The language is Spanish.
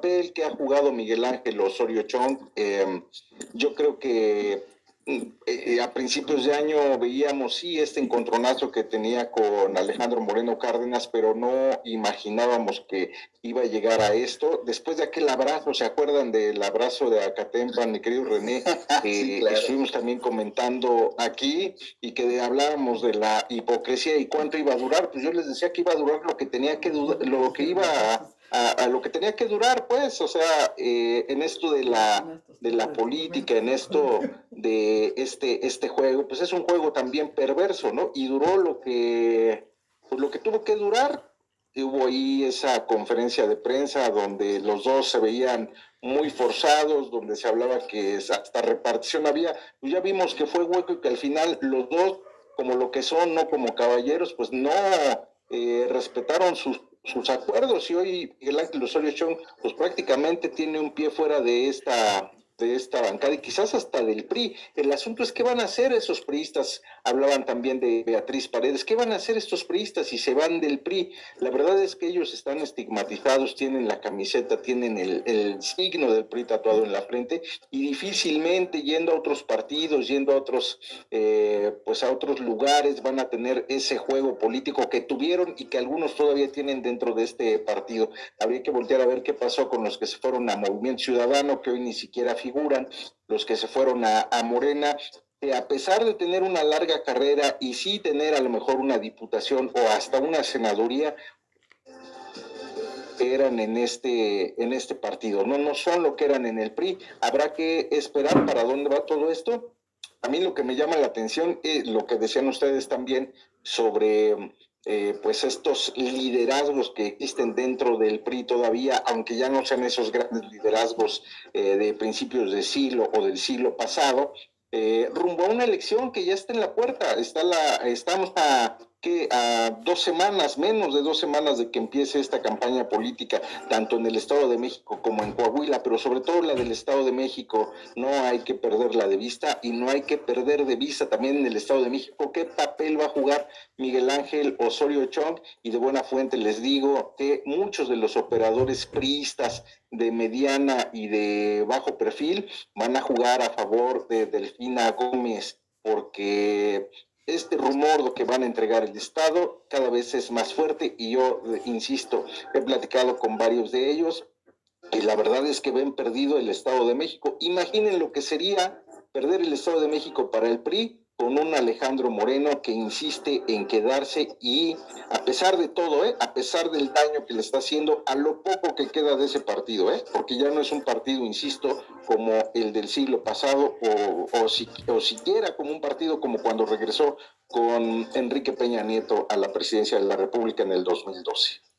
papel que ha jugado Miguel Ángel Osorio Chong, eh, yo creo que eh, a principios de año veíamos sí este encontronazo que tenía con Alejandro Moreno Cárdenas, pero no imaginábamos que iba a llegar a esto. Después de aquel abrazo, ¿se acuerdan del abrazo de Acatempa, mi querido René? Eh, estuvimos también comentando aquí y que hablábamos de la hipocresía y cuánto iba a durar. Pues yo les decía que iba a durar lo que tenía que lo que iba a a, lo que tenía que durar, pues, o sea, eh, en esto de la, de la política, en esto de este, este juego, pues es un juego también perverso, ¿no? Y duró lo que, pues lo que tuvo que durar. Hubo ahí esa conferencia de prensa donde los dos se veían muy forzados, donde se hablaba que hasta repartición había, pues ya vimos que fue hueco y que al final los dos, como lo que son, no como caballeros, pues no eh, respetaron sus sus acuerdos y hoy Miguel Ángel Osorio Chong pues prácticamente tiene un pie fuera de esta de esta bancada y quizás hasta del PRI. El asunto es qué van a hacer esos priistas. Hablaban también de Beatriz Paredes. ¿Qué van a hacer estos priistas si se van del PRI? La verdad es que ellos están estigmatizados, tienen la camiseta, tienen el, signo del PRI tatuado en la frente y difícilmente yendo a otros partidos, yendo a otros, eh, pues a otros lugares van a tener ese juego político que tuvieron y que algunos todavía tienen dentro de este partido. Habría que voltear a ver qué pasó con los que se fueron a Movimiento Ciudadano, que hoy ni siquiera figuran, los que se fueron a, Morena, que a pesar de tener una larga carrera y sí tener a lo mejor una diputación o hasta una senaduría, eran en este, en este partido, no, no son lo que eran en el PRI. Habrá que esperar para dónde va todo esto. A mí lo que me llama la atención es lo que decían ustedes también sobre eh, pues estos liderazgos que existen dentro del PRI todavía, aunque ya no sean esos grandes liderazgos eh, de principios de siglo o del siglo pasado, eh, rumbo a una elección que ya está en la puerta, está la, estamos a que a dos semanas, menos de dos semanas de que empiece esta campaña política, tanto en el Estado de México como en Coahuila, pero sobre todo la del Estado de México, no hay que perderla de vista y no hay que perder de vista también en el Estado de México qué papel va a jugar Miguel Ángel Osorio Chong. Y de buena fuente les digo que muchos de los operadores priistas de mediana y de bajo perfil van a jugar a favor de Delfina Gómez porque este rumor de que van a entregar el Estado cada vez es más fuerte y yo, eh, insisto, he platicado con varios de ellos y la verdad es que ven perdido el Estado de México. Imaginen lo que sería perder el Estado de México para el PRI con un Alejandro Moreno que insiste en quedarse y a pesar de todo, ¿eh? a pesar del daño que le está haciendo a lo poco que queda de ese partido, ¿eh? porque ya no es un partido, insisto, como el del siglo pasado o, o, si, o siquiera como un partido como cuando regresó con Enrique Peña Nieto a la presidencia de la República en el 2012.